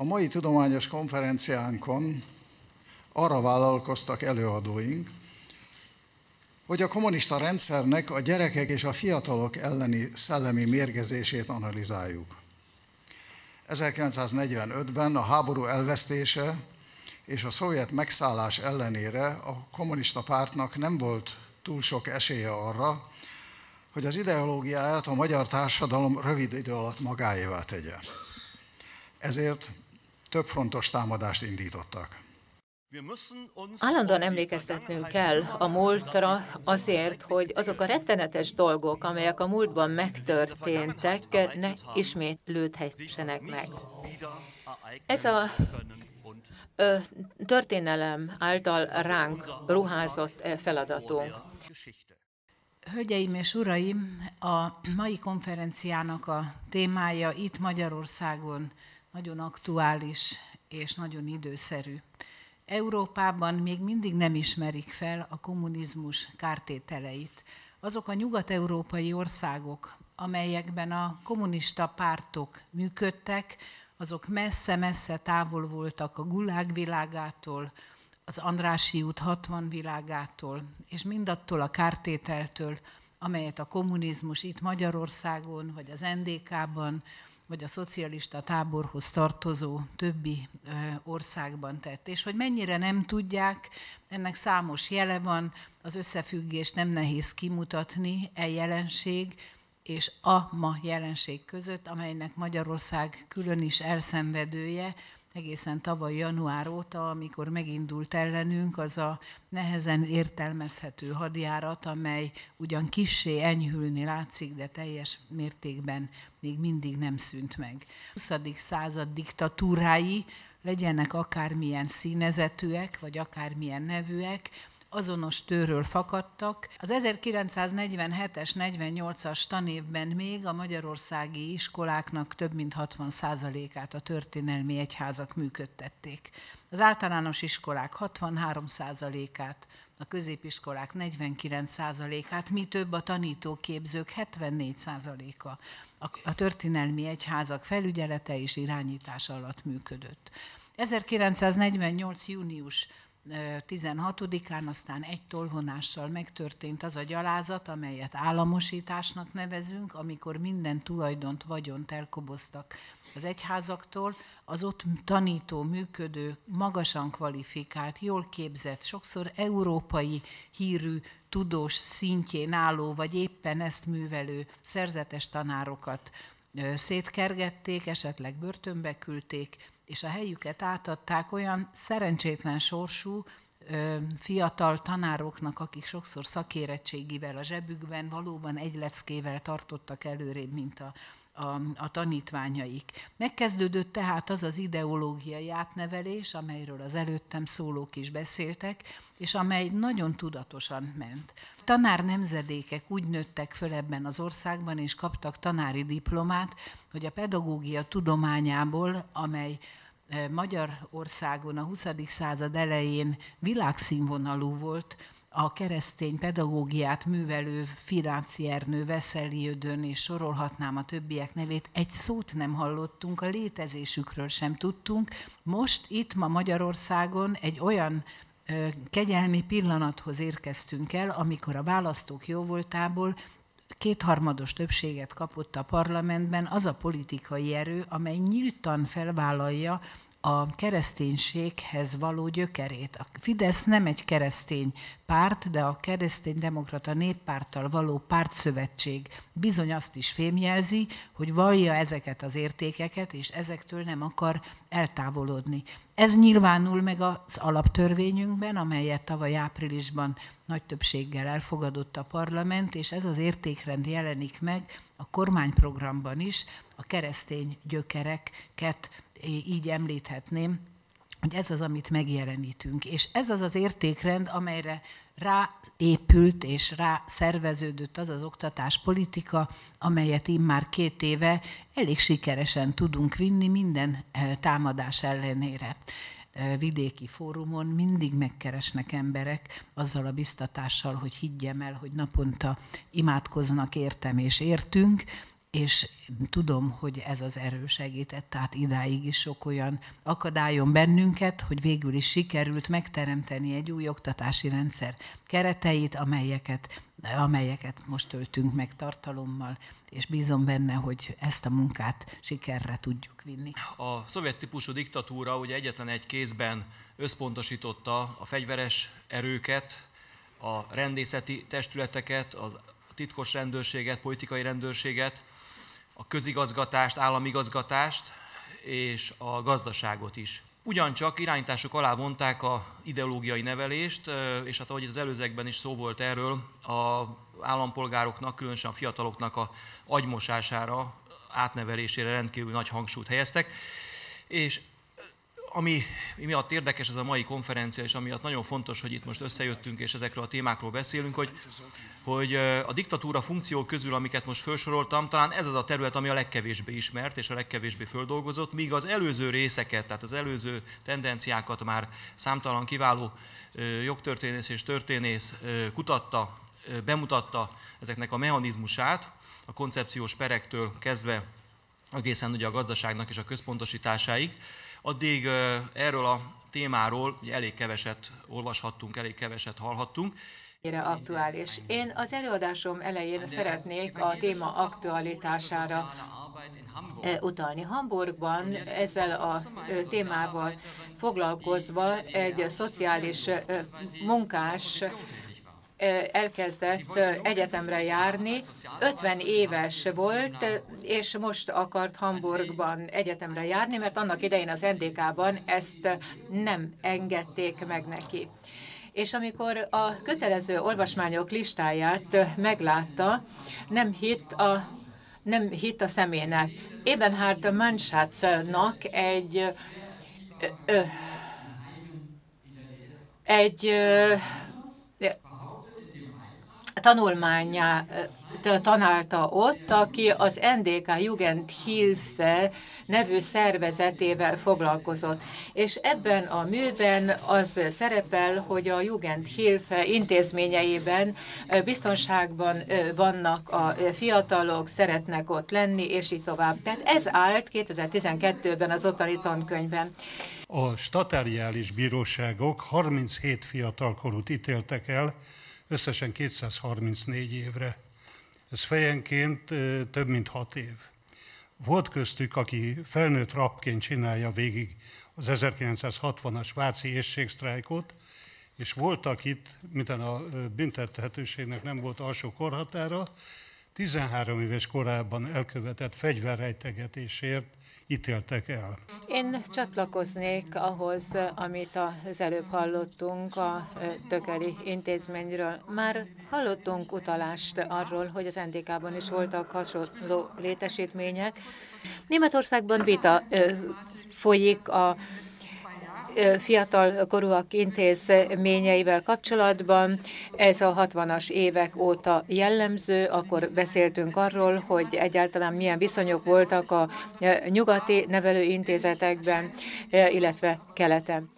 A mai tudományos konferenciánkon arra vállalkoztak előadóink, hogy a kommunista rendszernek a gyerekek és a fiatalok elleni szellemi mérgezését analizáljuk. 1945-ben a háború elvesztése és a szovjet megszállás ellenére a kommunista pártnak nem volt túl sok esélye arra, hogy az ideológiáját a magyar társadalom rövid idő alatt magáévá tegye. Ezért több frontos támadást indítottak. Állandóan emlékeztetnünk kell a múltra azért, hogy azok a rettenetes dolgok, amelyek a múltban megtörténtek, ne ismétlődhessenek meg. Ez a ö, történelem által ránk ruházott feladatunk. Hölgyeim és uraim, a mai konferenciának a témája itt Magyarországon nagyon aktuális és nagyon időszerű. Európában még mindig nem ismerik fel a kommunizmus kártételeit. Azok a nyugat-európai országok, amelyekben a kommunista pártok működtek, azok messze-messze távol voltak a gulág világától, az Andrási út 60 világától, és mindattól a kártételtől, amelyet a kommunizmus itt Magyarországon, vagy az NDK-ban, vagy a szocialista táborhoz tartozó többi országban tett. És hogy mennyire nem tudják, ennek számos jele van, az összefüggést nem nehéz kimutatni, e jelenség és a ma jelenség között, amelynek Magyarország külön is elszenvedője, egészen tavaly január óta, amikor megindult ellenünk az a nehezen értelmezhető hadjárat, amely ugyan kissé enyhülni látszik, de teljes mértékben még mindig nem szűnt meg. 20. század diktatúrái legyenek akármilyen színezetűek, vagy akármilyen nevűek, azonos tőről fakadtak. Az 1947-es, 48-as tanévben még a magyarországi iskoláknak több mint 60%-át a történelmi egyházak működtették. Az általános iskolák 63%-át, a középiskolák 49%-át, mi több a tanítóképzők 74%-a a történelmi egyházak felügyelete és irányítása alatt működött. 1948. június 16-án aztán egy tolvonással megtörtént az a gyalázat, amelyet államosításnak nevezünk, amikor minden tulajdont, vagyont elkoboztak az egyházaktól, az ott tanító, működő, magasan kvalifikált, jól képzett, sokszor európai hírű, tudós szintjén álló, vagy éppen ezt művelő szerzetes tanárokat szétkergették, esetleg börtönbe küldték, és a helyüket átadták olyan szerencsétlen sorsú fiatal tanároknak, akik sokszor szakérettségivel a zsebükben valóban egy leckével tartottak előrébb, mint a, a, a tanítványaik. Megkezdődött tehát az az ideológiai átnevelés, amelyről az előttem szólók is beszéltek, és amely nagyon tudatosan ment. Tanár nemzedékek úgy nőttek föl ebben az országban, és kaptak tanári diplomát, hogy a pedagógia tudományából, amely eh, Magyarországon a 20. század elején világszínvonalú volt, a keresztény pedagógiát művelő Firáci Ernő, Veszeli Jödön, és sorolhatnám a többiek nevét, egy szót nem hallottunk, a létezésükről sem tudtunk. Most itt ma Magyarországon egy olyan kegyelmi pillanathoz érkeztünk el, amikor a választók jóvoltából kétharmados többséget kapott a parlamentben az a politikai erő, amely nyíltan felvállalja a kereszténységhez való gyökerét. A Fidesz nem egy keresztény párt, de a keresztény-demokrata néppárttal való pártszövetség bizony azt is fémjelzi, hogy vallja ezeket az értékeket, és ezektől nem akar eltávolodni. Ez nyilvánul meg az alaptörvényünkben, amelyet tavaly áprilisban nagy többséggel elfogadott a parlament, és ez az értékrend jelenik meg a kormányprogramban is, a keresztény gyökereket így említhetném, hogy ez az, amit megjelenítünk. És ez az az értékrend, amelyre ráépült és rá szerveződött az az oktatáspolitika, amelyet immár két éve elég sikeresen tudunk vinni minden eh, támadás ellenére eh, vidéki fórumon mindig megkeresnek emberek azzal a biztatással, hogy higgyem el, hogy naponta imádkoznak értem és értünk, és tudom, hogy ez az erő segített, tehát idáig is sok olyan akadályon bennünket, hogy végül is sikerült megteremteni egy új oktatási rendszer kereteit, amelyeket, amelyeket most töltünk meg tartalommal, és bízom benne, hogy ezt a munkát sikerre tudjuk vinni. A szovjet típusú diktatúra ugye egyetlen egy kézben összpontosította a fegyveres erőket, a rendészeti testületeket, a titkos rendőrséget, politikai rendőrséget, a közigazgatást, államigazgatást és a gazdaságot is. Ugyancsak irányítások alá vonták a ideológiai nevelést, és hát ahogy az előzekben is szó volt erről, a állampolgároknak, különösen a fiataloknak a agymosására, átnevelésére rendkívül nagy hangsúlyt helyeztek. És ami miatt érdekes ez a mai konferencia, és amiatt nagyon fontos, hogy itt most összejöttünk, és ezekről a témákról beszélünk, hogy, hogy a diktatúra funkciók közül, amiket most felsoroltam, talán ez az a terület, ami a legkevésbé ismert, és a legkevésbé földolgozott, míg az előző részeket, tehát az előző tendenciákat már számtalan kiváló jogtörténész és történész kutatta, bemutatta ezeknek a mechanizmusát, a koncepciós perektől kezdve egészen ugye a gazdaságnak és a központosításáig, addig erről a témáról ugye elég keveset olvashattunk, elég keveset hallhattunk. aktuális. Én az előadásom elején szeretnék a téma aktualitására utalni. Hamburgban ezzel a témával foglalkozva egy szociális munkás elkezdett egyetemre járni, 50 éves volt, és most akart Hamburgban egyetemre járni, mert annak idején az NDK-ban ezt nem engedték meg neki. És amikor a kötelező olvasmányok listáját meglátta, nem hitt a, nem hitt a szemének. Ebenhard Manschatznak egy egy tanulmányát tanálta ott, aki az NDK Jugendhilfe nevű szervezetével foglalkozott. És ebben a műben az szerepel, hogy a Jugendhilfe intézményeiben biztonságban vannak a fiatalok, szeretnek ott lenni, és így tovább. Tehát ez állt 2012-ben az ottani tankönyvben. A statáriális bíróságok 37 fiatalkorút ítéltek el, összesen 234 évre. Ez fejenként több mint hat év. Volt köztük, aki felnőtt rapként csinálja végig az 1960-as Váci éjségsztrájkot, és voltak itt, mintán a büntethetőségnek nem volt alsó korhatára, 13 éves korában elkövetett fegyverrejtegetésért ítéltek el. Én csatlakoznék ahhoz, amit az előbb hallottunk a Tökeli intézményről. Már hallottunk utalást arról, hogy az NDK-ban is voltak hasonló létesítmények. Németországban vita folyik a fiatal korúak intézményeivel kapcsolatban. Ez a 60-as évek óta jellemző, akkor beszéltünk arról, hogy egyáltalán milyen viszonyok voltak a nyugati nevelőintézetekben, illetve keleten.